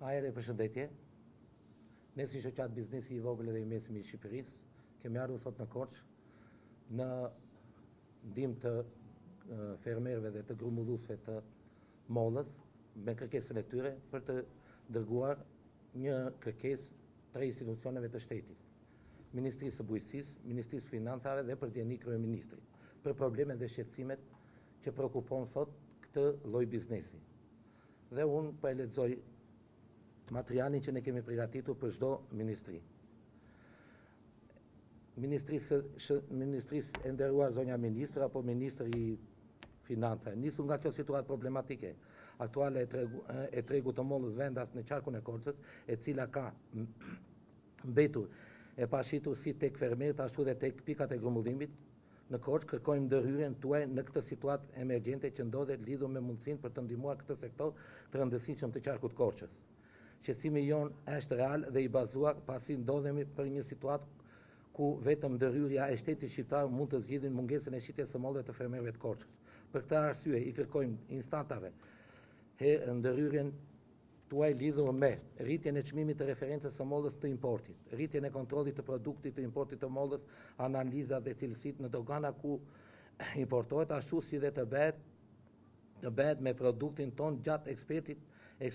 Atëherë, përshëndetje. Ne si shoqatë biznesi i vogël dhe i mesëm i Shqipërisë, kemi ardhur sot në Korçë në ndihmë të fermerëve dhe të grumbulluesve të mollës me kërkesën e tyre për të dërguar një kërkesë tre institucioneve të shtetit, Ministrisë së Bujqësisë, Ministrisë së Financave dhe për dieni Kryeministrit, për problemet dhe shqetësimet që preokupon sot këtë lloj biznesi. Dhe unë po e lexoj materialin që ne kemi pregatitur për çdo ministri. Ministrisë, e nderuar zonja ministre apo ministër i financave. Nisur nga kjo situatë problematike aktuale e tregu e tregut të mollës vendas në qarkun e Korçës, e cila ka mbetur e pashitur si tek fermerët ashtu dhe tek pikat e grumbullimit, Në Korçë kërkojmë ndërhyrjen tuaj në këtë situatë emergjente që ndodhet lidhur me mundësinë për të ndihmuar këtë sektor të rëndësishëm të qarkut të Korçës. Shqetësimi jonë është real dhe i bazuar pasi ndodhemi për një situatë ku vetëm ndërhyrja e shtetit shqiptar mund të zgjidhin mungesën e shitjes së mollëve të fermerëve të Korçës. Për këtë arsye i kërkojmë instancave ndërhyrjen tuaj lidhur me, rritjen e çmimit të referencës së mollës të importit, rritjen e kontrollit të produktit të importit të mollës, analizat dhe cilësitë në dogana ku importohet, ashtu si dhe të bëhet të bëhet me produktin tonë gjatë ekspertit e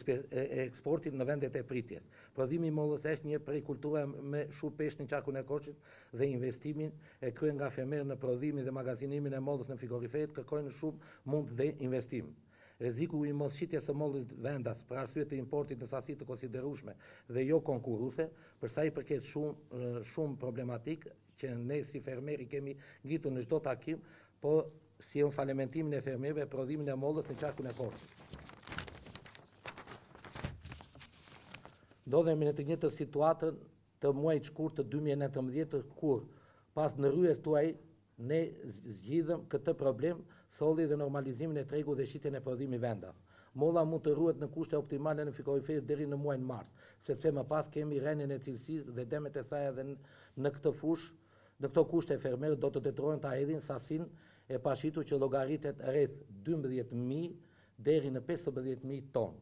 eksportit në vendet e pritjes. Prodhimi i mollës është një prej kulturave me shumë peshë në qarkun e Korçës dhe investimet e kryera nga fermerët në prodhimin dhe magazinimin e mollës në frigoriferët kërkojnë shumë mund dhe investim. Rreziku i mosshitjes së mollës vendas për arsye të importit në sasi të konsiderueshme dhe jo konkurruese, për sa i përket shumë problematika, që ne si fermerë i kemi ngritur në çdo takim, po sjellin falimentimin e fermerëve prodhimin e mollës në qarkun e Korçës. Ndodhemi në të njëjtën situatë të muajit shkurt të dy mijë e nëntëmbëdhjetë kur, pas ndërhyrjes tuaj, ne zgjidhëm këtë problem, solli dhe normalizimin e tregut dhe shitjen e prodhimit vendas. Molla mund të ruhet në kushte optimale në frigoriferë deri në muajin mars, sepse më pas kemi rënien e cilësisë dhe dëmet e saj edhe në këtë fushë, në këto kushte fermerët do të detyrohen ta hedhin sasinë e pashitur që llogaritet rreth dymbëdhjetë mijë deri në pesëmbëdhjetë mijë ton.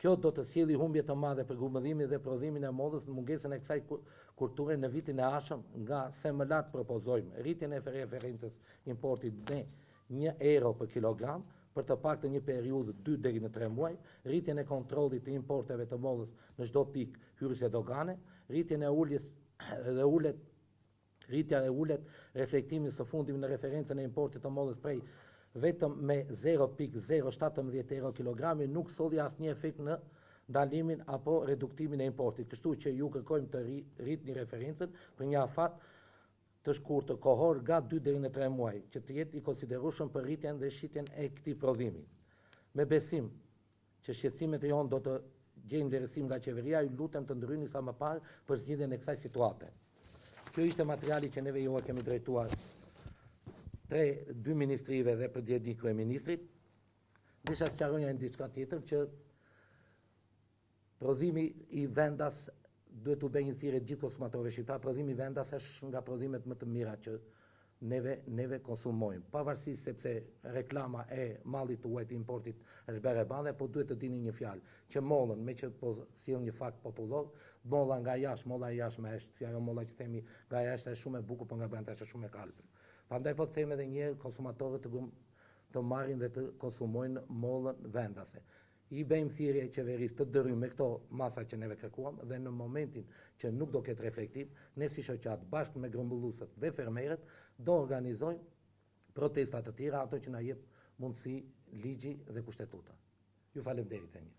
Kjo do të sjellë humbje të madhe për grumbullimin dhe prodhimin e mollës në mungesën e kësaj kulture në vitin e ardhshëm, nga se më lart propozojmë rritjen e referencës importit me një euro për kilogram, për të paktën një periudhë dy deri në tre muaj, rritjen e kontrollit të importeve të mollës në çdo pikë hyrëse dogane, rritjen e uljes dhe ulet Rritja e ulët reflektuar së fundmi në referencën e importit të mollës prej vetëm me zero pikë zero shtatëmbëdhjetë euro kilogrami nuk solli asnjë efekt në ndalimin apo reduktimin e importit, kështu që ju kërkojmë të rritni referencën për një afat të shkurtër kohor, nga dy deri në tre muaj, që të jetë i konsiderueshëm për rritjen dhe shitjen e këtij prodhimi. Me besim. që shqetësimet e jonë do të gjejnë vlerësim nga qeveria, ju lutem të ndërhyni sa më parë për zgjidhjen e kësaj situate. Kjo ishte materiali që neve ju e kemi drejtuar tre dy ministrive dhe për dijeni kryeministrit. Desha sqaroja dhe diçka tjetër që prodhimi i vendas Duhet t'u bëj një thirrje gjithë konsumatorëve shqiptarë, prodhimi vendas është nga prodhimet më të mira që neve neve konsumojmë. Pavarësisht sepse reklama e mallit të huaj të importit është bërë e madhe, po duhet të dini një fjalë, që mollën, meqë po sjell një fakt popullor, molla nga jashtë, molla e jashtme është, si ajo molla që themi nga jashtë është shumë e bukur, por nga brenda është shumë e kalbur. Prandaj po e them edhe një herë konsumatorët të të marrin dhe të konsumojnë mollën vendase. I bëjmë thirrje qeverisë të ndërhyjë me këto masa që neve kërkuam dhe në momentin që nuk do ketë reflektim, ne si shoqatë bashkë me grumbulluesit dhe fermerët do organizojmë protesta të tjera ato që na jep mundësi ligji dhe kushtetuta. Ju falemnderit e mirë.